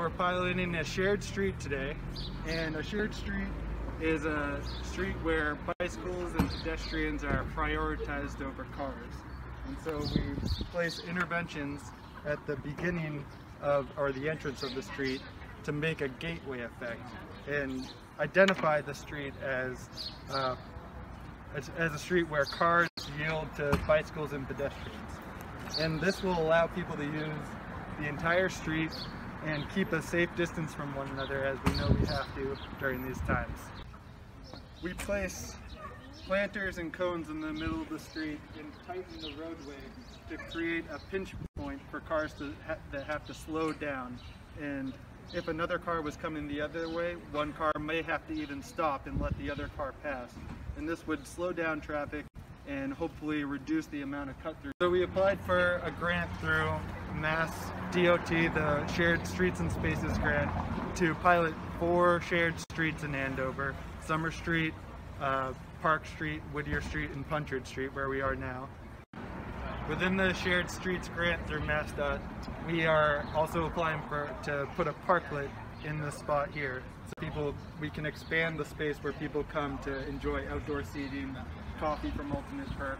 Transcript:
We're piloting a shared street today, and a shared street is a street where bicycles and pedestrians are prioritized over cars. And so we place interventions at the beginning of, or the entrance of the street to make a gateway effect and identify the street as, uh, as, as a street where cars yield to bicycles and pedestrians. And this will allow people to use the entire street and keep a safe distance from one another as we know we have to during these times. We place planters and cones in the middle of the street and tighten the roadway to create a pinch point for cars to ha that have to slow down. And if another car was coming the other way, one car may have to even stop and let the other car pass. And this would slow down traffic and hopefully reduce the amount of cut through. So we applied for a grant through Mass DOT, the Shared Streets and Spaces grant, to pilot four shared streets in Andover, Summer Street, uh, Park Street, Whittier Street, and Punchard Street, where we are now. Within the Shared Streets grant through MassDOT, we are also applying for to put a parklet in the spot here. So people, we can expand the space where people come to enjoy outdoor seating, coffee from Ultimate Perk,